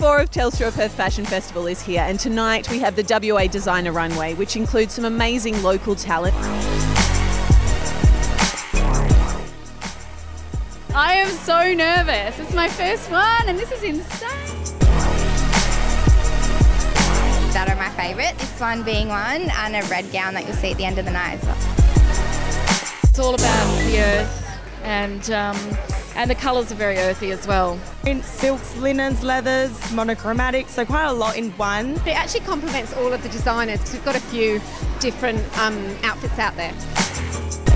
four of Telstra Perth Fashion Festival is here, and tonight we have the WA Designer Runway, which includes some amazing local talent. I am so nervous. It's my first one, and this is insane. that are my favourite. This one being one, and a red gown that you'll see at the end of the night as well. It's all about the earth, and um, and the colours are very earthy as well. Print, silks, linens, leathers, monochromatic, so quite a lot in one. It actually complements all of the designers because we've got a few different um, outfits out there.